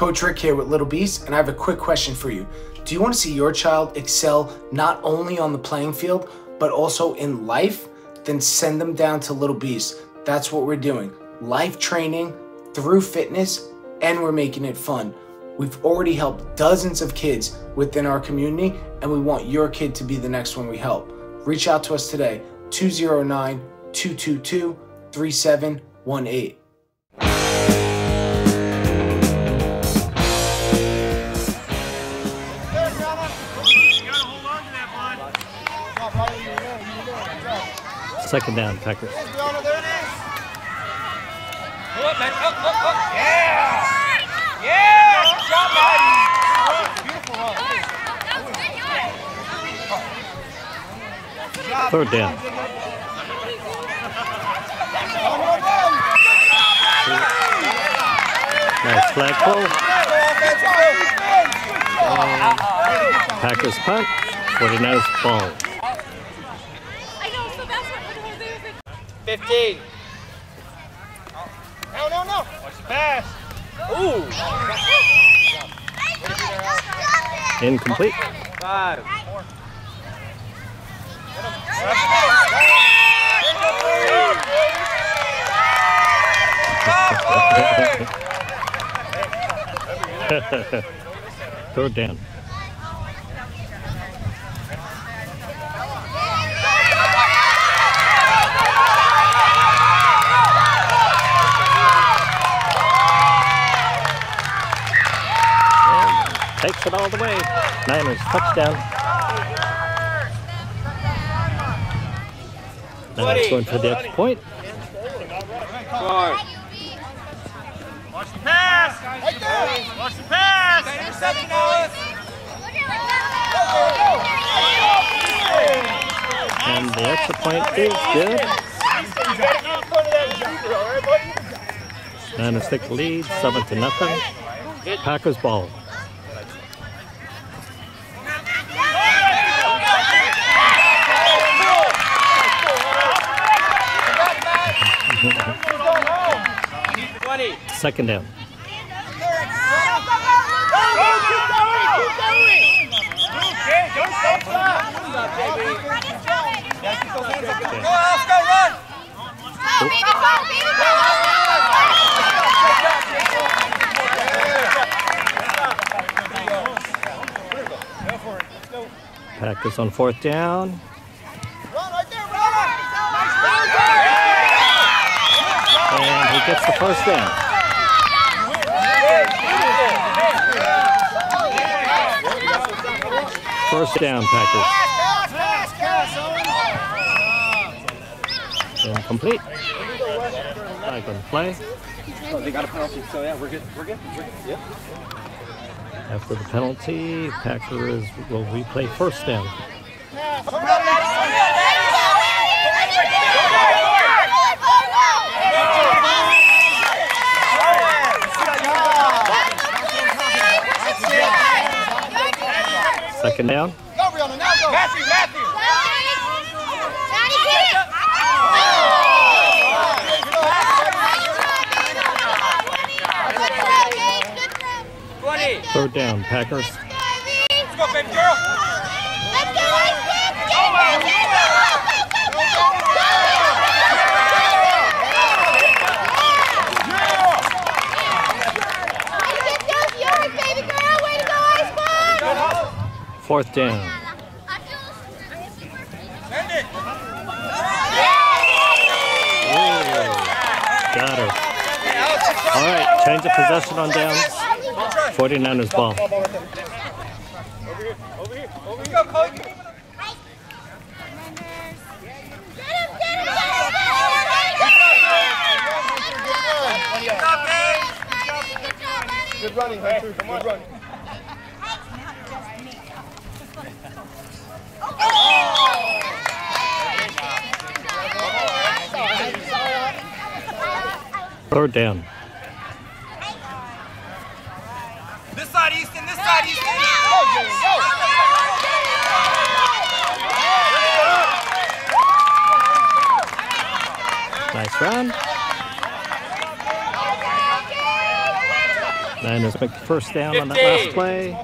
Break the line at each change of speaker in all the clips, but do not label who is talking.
Coach Rick here with Little Beast, and I have a quick question for you. Do you want to see your child excel not only on the playing field, but also in life? Then send them down to Little Beast. That's what we're doing. Life training through fitness, and we're making it fun. We've already helped dozens of kids within our community, and we want your kid to be the next one we help. Reach out to us today, 209 222 3718.
Second down, Packers.
Up, man. Up, up, up. Yeah! Yeah! Good job, Maddie. Beautiful run.
Third down. Nice flag pull. Packers punt. 49ers ball.
I know, so that's what Jose was like.
15. No, no, no. Watch the pass. Ooh.
Incomplete.
Five.
Third down. Takes it all the way. Niners touchdown. That's going for the extra point.
Watch the pass. Watch the pass.
And the extra point is good. Niners take the lead, seven to nothing. Packers ball.
Twenty.
Second down. Packers on fourth down. And he gets the first down. First down, Packers. Incomplete. On the play.
Oh, they got a penalty, so yeah, we're good. We're good. We're good. Yep.
After the penalty, Packers will replay first down. Second down.
Matthew, Matthew. Twenty.
Third down, Packers.
Let's go, baby girl.
Fourth down. Got her. All right, change of possession on downs. 49ers ball.
Over here. Over here. Over here. Good running, Hunter. Good running.
Third down.
This side, Easton. This side, Easton. Go, Jalen. Go.
Nice run. Niners make the first down on that last play.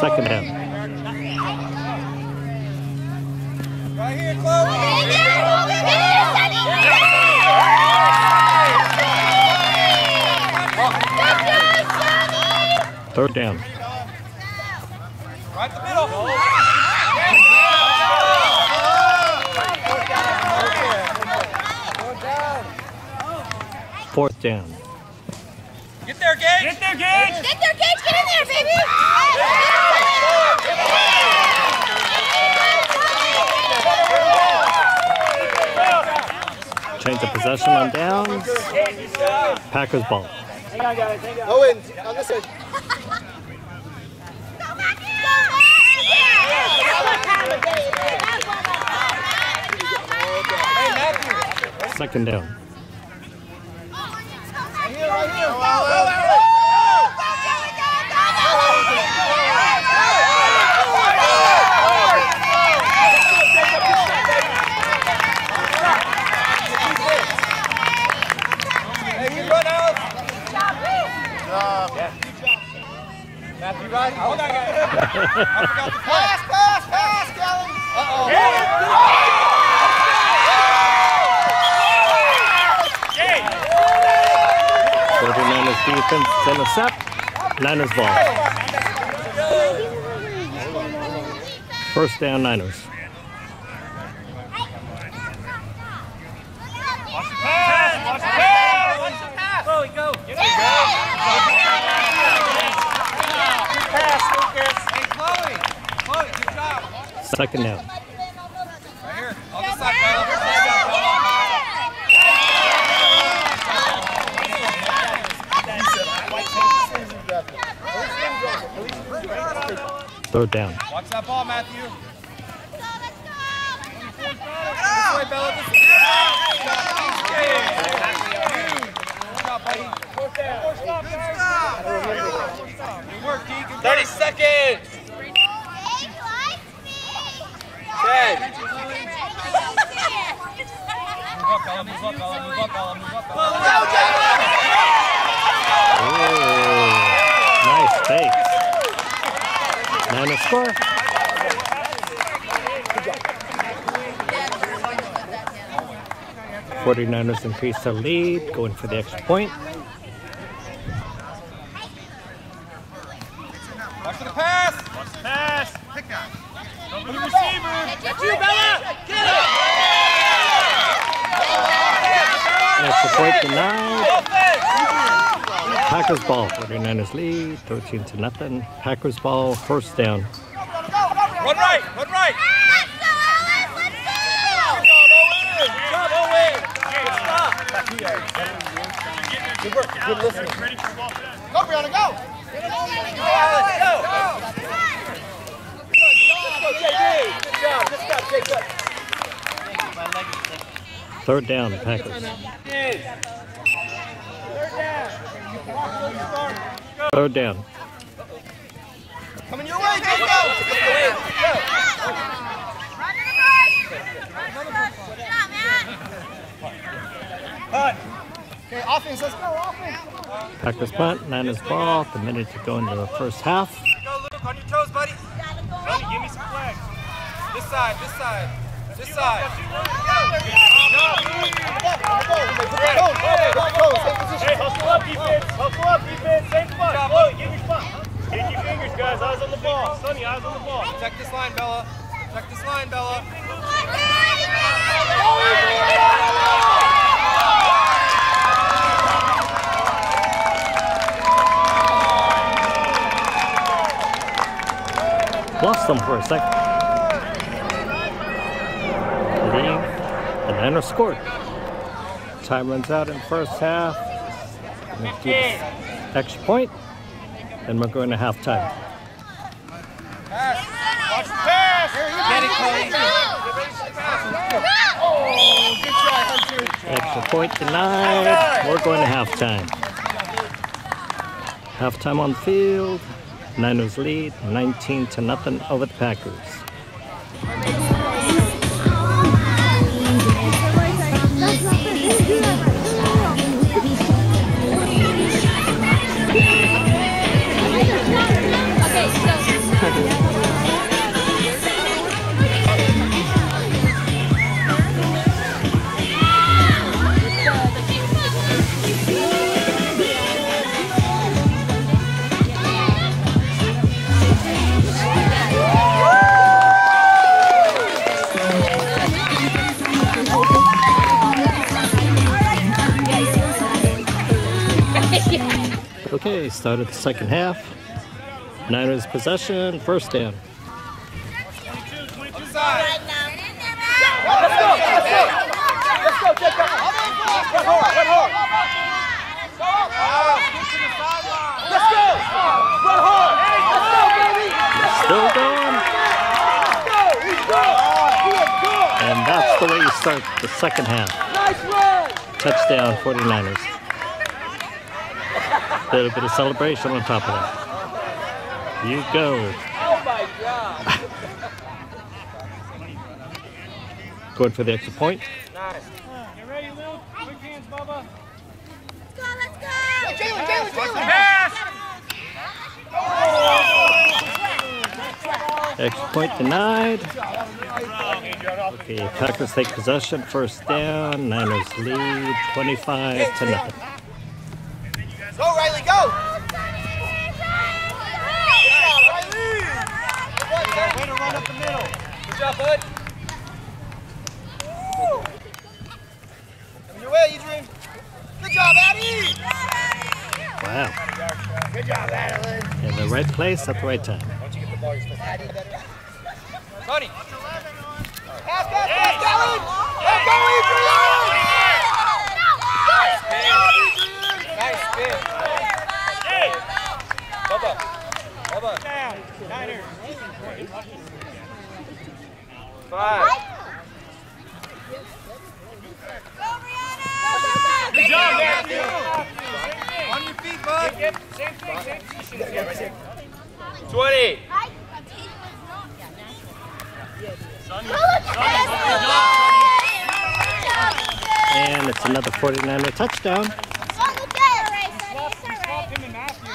Second down.
Right here, Chloe.
Third down.
Right the middle.
Fourth down.
Get there, Gage. Get there, Gage.
Get there, Gage. Get in there, baby.
Change of possession on downs. Packers ball.
Owen, on this side.
Hey, Matthew.
Second down.
Hey, good run, Alex. Matthew, right? Hold on, guys. I forgot the pass.
Pass, pass, Kellen.
Uh-oh.
49ers defense intercept. Niners ball. First down, Niners.
Pass, watch the pass. Watch the pass. Chloe, go. Get it. Good pass, Lucas. Hey, Chloe. Chloe, good job.
Second down.
Right here. On this side, Kyle. This side.
Third down.
Watch that ball, Matthew. This way, Bella. This way. Good job, buddy. Good work, Deacon. 30 seconds. Ten. Move up, Bella.
Niners score. Forty-niners increase the lead, going for the extra point.
Watch for the pass. Watch the pass. Over the receiver.
That's you, Bella.
Extra point denied.
Offense.
Packers ball. 49ers lead, 13 to nothing. Packers ball, first down.
Run right. Run right. Good job, Owen. Good stop. Good work. Good listening.
Go, Brianna, go.
Go, Alex. Go. Go, JD. Good job. Good stuff, Jacob.
Third down, Packers. Third down.
Coming your way, go, Jacob. Okay, offense, let's go, offense.
Packers punt, Niners ball. The minute to go into the first half.
Go, Luke. On your toes, buddy. Buddy, give me some flags. This side. This side. This side.
Hustle up, defense. Hustle up, defense. Same spot.
job,
give me spot. Take your fingers, guys. Eyes on the ball. Sonny, eyes on the ball.
Check this line, Bella. Check this line, Bella.
Lost them for a second. The Niners scored. Time runs out in the first half. Extra point. Then we're going to halftime.
Watch the pass. Get it, Chloe.
Extra point denied. We're going to halftime. Halftime on the field. Niners lead 19 to nothing over the Packers. Okay, started the second half. Niners possession, first down. Still going. And that's the way you start the second half. Touchdown 49ers. Little bit of celebration on top of that. You go. Oh my God. Going for the extra point.
Get ready, Luke. Quick hands, Bubba.
Jalen, Jalen, Jalen.
Pass!
Extra point denied. Okay, Packers take possession, first down. Niners lead 25 to nothing.
Go, Riley, go.
Way to run up the middle. Good job, bud.
Coming your way, Adrian. Good job, Addie.
Wow.
Good job, Adeline.
In the right place at the right time.
Sonny.
Pass, pass, pass, Alan. Let's go, Adrian.
Nice spin.
Hey!
Bubba. Bubba.
Down. Niners.
Five.
Good job, Matthew.
On your feet, bud.
Yep, same thing, same position.
20.
And it's another 49er touchdown.
Swap him and Matthew.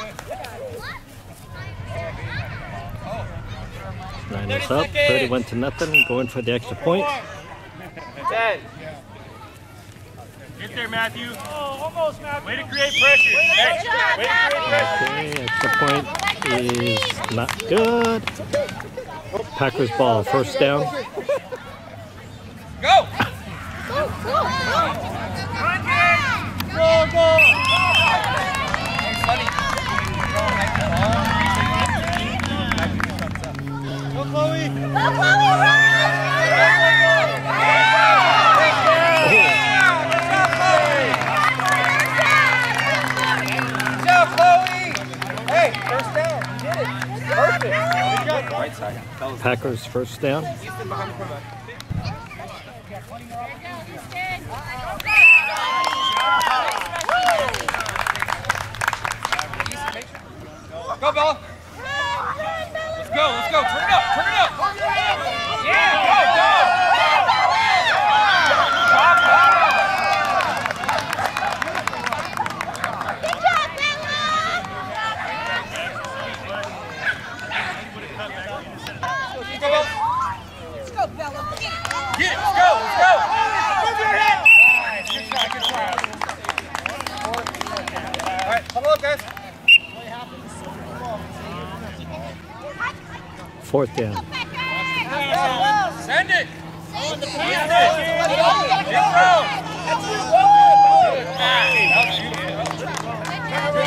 Niners up, 31 to nothing. Going for the extra point.
10.
Get there, Matthew. Oh, almost, Matthew. Way to create pressure. Way to, Hey, way to create pressure.
Okay, extra point is not good. Packers ball, first down.
Go.
Go, go.
Sonny.
Go,
go! Go, Chloe. Good Side.
Packers first down.
Go, Bella. Let's go. Let's go. Turn it up. Turn it up. Yeah. Go. Go, Bella. Get it. Let's go. Let's go. Move your head. Nice. Good try. Good try. All right. Huddle up, guys.
Fourth down.
Send it.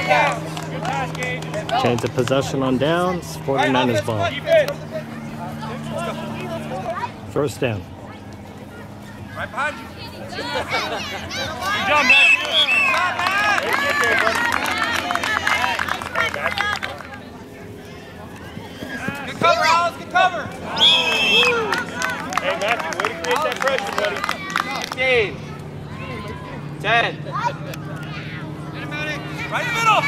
Pass.
Change of possession on downs. 49ers ball. First down.
Right behind you.
Good job, Matthew. Way to get there, buddy.
Good cover, Alice, good cover.
Hey, Matthew, way to create that pressure, buddy.
15. 10. Get him Right in the middle.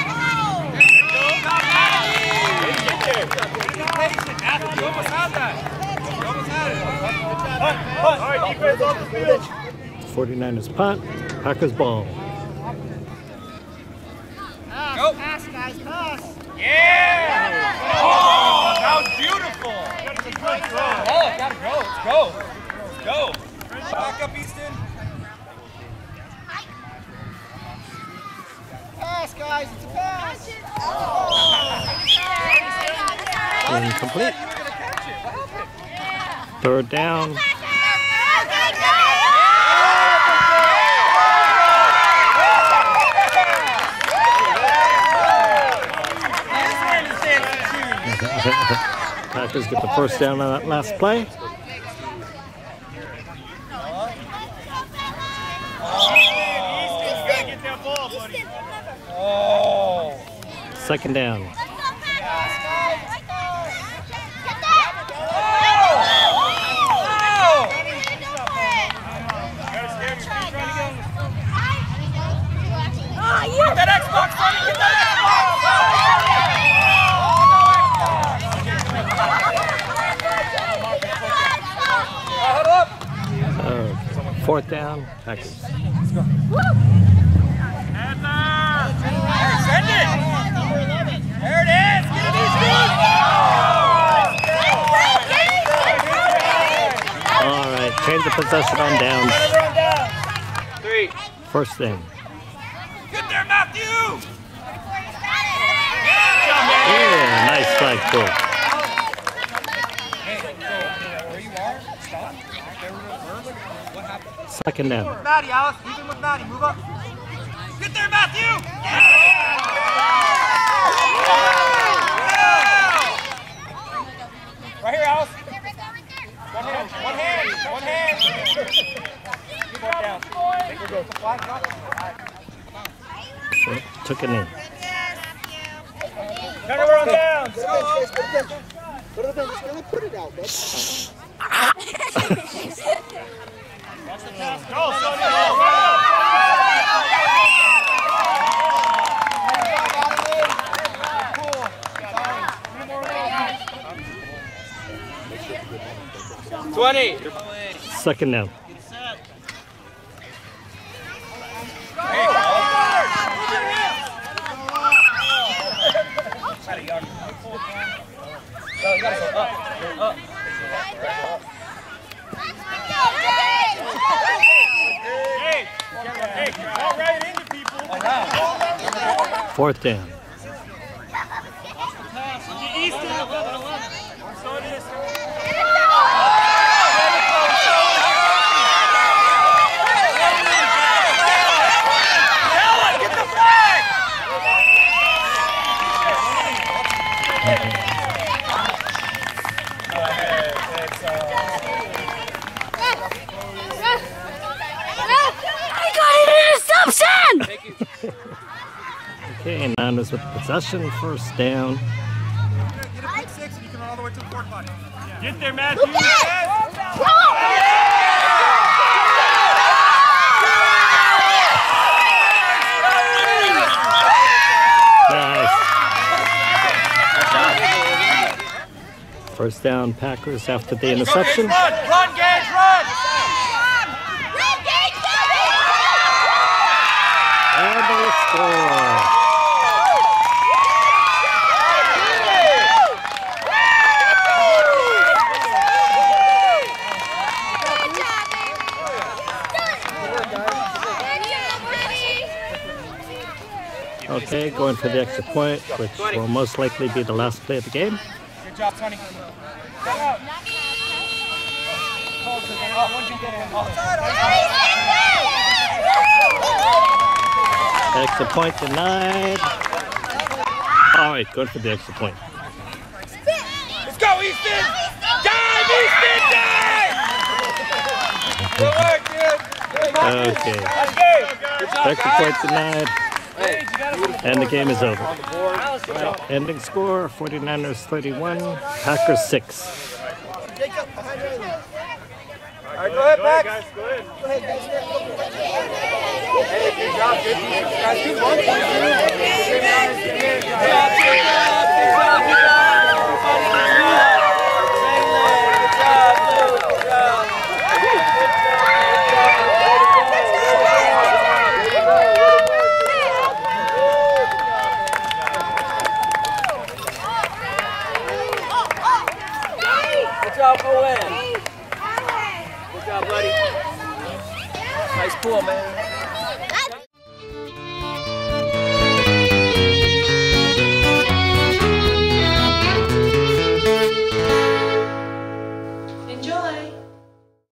You almost had almost had it.
All right, off the field.
49 is punt, Packers ball.
Gotta go. Let's go. Let's go. Back up, Easton.
Pass, guys, it's a pass.
Incomplete.
Catch it.
Third down. Packers get the first down on that last play.
Easton, gotta get that ball, buddy.
Oh.
Second down.
Gotta stay on your feet, trying to get on the
Get that Xbox, Sonny. Get that Xbox. Huddle up.
Uh, fourth down, Packers.
Send it. There it is. Get it, Easton.
All right, change of possession on downs.
down.
Three.
First thing.
Get there, Matthew.
Yeah, nice flag pull.
Where you are, stop. There we go. What happened?
Second down.
Maddie, Alice, even with Maddie, move up.
Get there, Matthew. Right here, Alice. One hand. One hand. One hand. Keep on down. Take your go. Flag.
Took a knee.
Turn around down.
Put it in, just gonna put it out, bud.
Go, Sonny, go.
Twenty.
Second down.
No, you gotta go up. Go up.
Hey, hey, walk right into people.
Fourth down.
Easton. Sonny,
Get the flag.
I got an interception!
Okay, Niners with possession, first down.
Get a pick six and you can run all the way to the fourth body.
Get there, Matthew.
Nice. First down, Packers after the interception.
Run, run, Gage, run.
And they score. Okay, going for the extra point, which will most likely be the last play of the game.
Good job, Tony.
Extra point denied. All right, going for the extra point.
Let's go, Easton. Dive, Easton, dive. Good work, dude.
Okay, extra point denied, and the game is over. Ending score 49ers 31, Packers 6.
All right, go ahead,
Go ahead, guys. Go ahead.
Hey, good job, good. Guys, keep going. 我们。